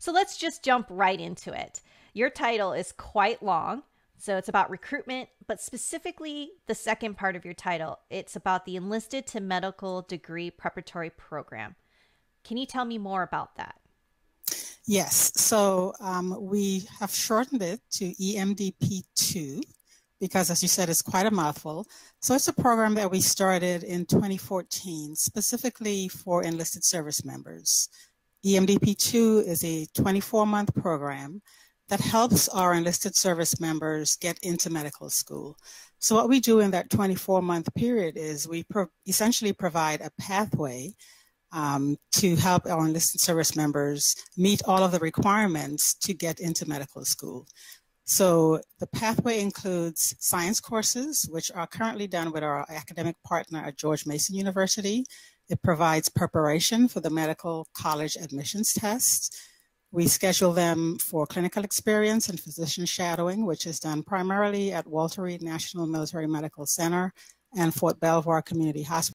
So let's just jump right into it. Your title is quite long. So it's about recruitment, but specifically the second part of your title, it's about the enlisted to medical degree preparatory program. Can you tell me more about that? Yes. So um, we have shortened it to EMDP2 because, as you said, it's quite a mouthful. So it's a program that we started in 2014 specifically for enlisted service members. EMDP2 is a 24 month program that helps our enlisted service members get into medical school. So, what we do in that 24 month period is we pro- essentially provide a pathway um, to help our enlisted service members meet all of the requirements to get into medical school. So, the pathway includes science courses, which are currently done with our academic partner at George Mason University. It provides preparation for the medical college admissions test. We schedule them for clinical experience and physician shadowing, which is done primarily at Walter Reed National Military Medical Center and Fort Belvoir Community Hospital.